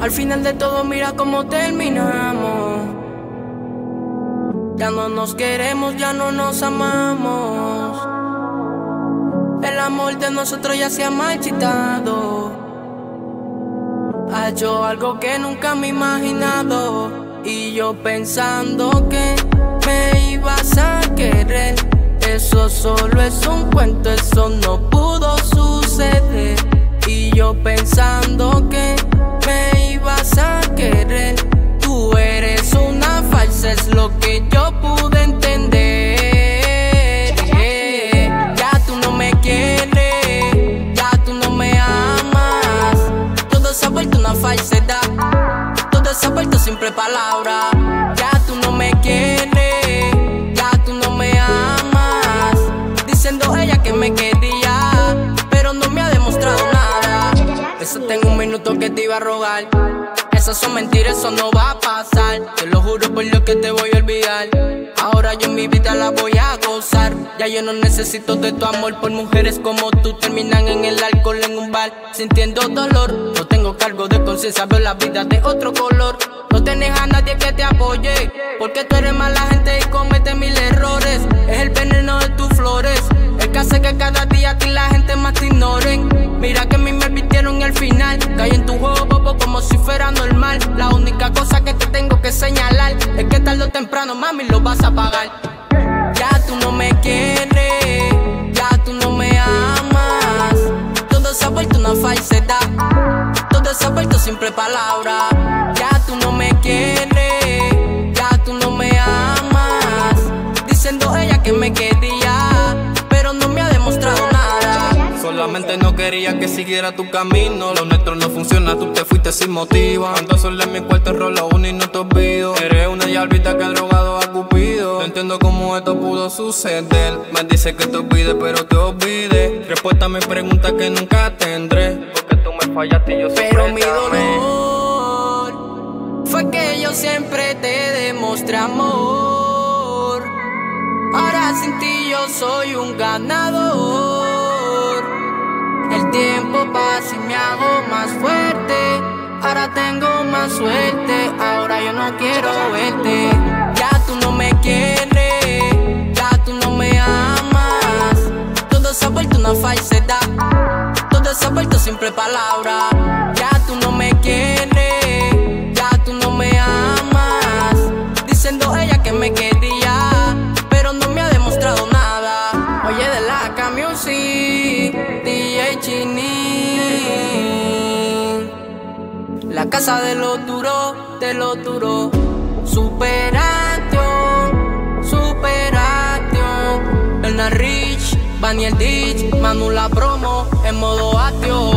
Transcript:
Al final de todo, mira cómo terminamos. Ya no nos queremos, ya no nos amamos. El amor de nosotros ya se ha marchitado. Ha hecho algo que nunca me he imaginado. Y yo pensando que me ibas a querer. Eso solo es un cuento, eso no pudo suceder. Y yo pensando que me ibas a querer. Tú eres una falsa, es lo que yo pude entender. Ya tú no me quieres, ya tú no me amas. Todo se ha vuelto una falsedad, todo se ha vuelto simple palabra. Ya tú no me quieres, Eso tengo un minuto que te iba a rogar. Esas son mentiras, eso no va a pasar. Te lo juro por lo que te voy a olvidar. Ahora yo en mi vida la voy a gozar. Ya yo no necesito de tu amor por mujeres como tú. Terminan en el alcohol en un bar, sintiendo dolor. No tengo cargo de conciencia, veo la vida de otro color. No tienes a nadie que te apoye, porque tú eres mala gente y cometes mil errores. Mami, lo vas a pagar. Ya tú no me quieres, ya tú no me amas. Todo se ha vuelto una falsedad, todo se ha vuelto simple palabra. Ya tú no me quieres, ya tú no me amas. Diciendo ella que me quería, pero no me ha demostrado nada. Solamente no quería que siguiera tu camino. Lo nuestro no funciona, tú te fuiste sin motivo. Ando solo en mi cuarto, rolo uno y no te olvido. Eres una yalvita que ha entiendo cómo esto pudo suceder. Me dice que te olvide, pero te olvide. Respuesta a mi pregunta que nunca tendré. Porque tú me fallaste y yo siempre Pero mi dolor fue que yo siempre te demostré amor. Ahora sin ti yo soy un ganador. El tiempo pasa y me hago más fuerte. Ahora tengo más suerte. Ahora yo no quiero verte. Falsedad. Todo se ha vuelto simple palabra. Ya tú no me quieres, ya tú no me amas. Diciendo ella que me quería, pero no me ha demostrado nada. Oye, de la Music, DJ Chini. La casa de los duros, de los duros. Superación, superación. El Rich, Daniel Ditch, Manu la promo, en modo atio.